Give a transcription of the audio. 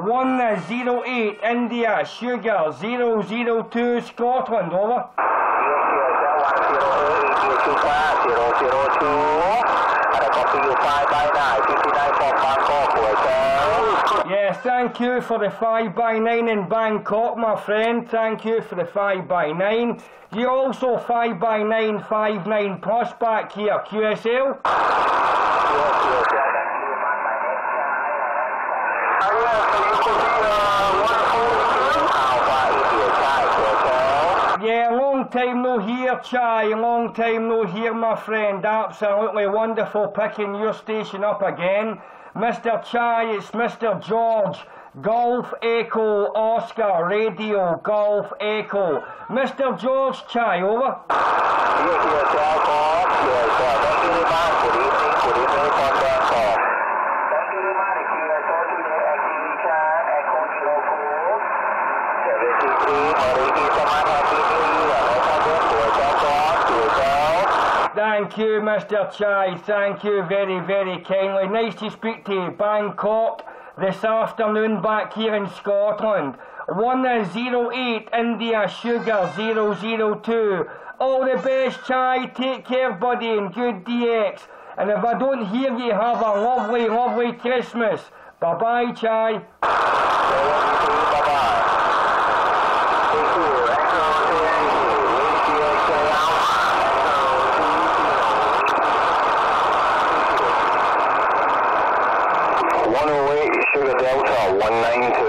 108 India Sugar 002 Scotland, over. Yes, thank you for the 5 by 9 in Bangkok, my friend. Thank you for the 5 by 9 You also 5 by 9 5 9 plus back here, QSL? Yeah, long time no hear, Chai. Long time no hear, my friend. Absolutely wonderful picking your station up again. Mr. Chai, it's Mr. George. Golf Echo Oscar Radio Golf Echo. Mr. George Chai, over. Yes, yes, yes, yes, yes. Thank you very much. Good evening. Good evening from Bangkok. Thank you very much. Here, talking to Activation Echo Zero Four. Seventy-three. Moriki Saman. Happy New Year. Welcome to Bangkok. Bangkok. Thank you, Mr. Chai. Thank you very, very kindly. Nice to speak to you. Bangkok this afternoon back here in Scotland. 108 India Sugar 002. All the best, Chai. Take care, buddy, and good DX. And if I don't hear you, have a lovely, lovely Christmas. Bye bye, Chai. Seventy-three. 108 Sugar Delta 192.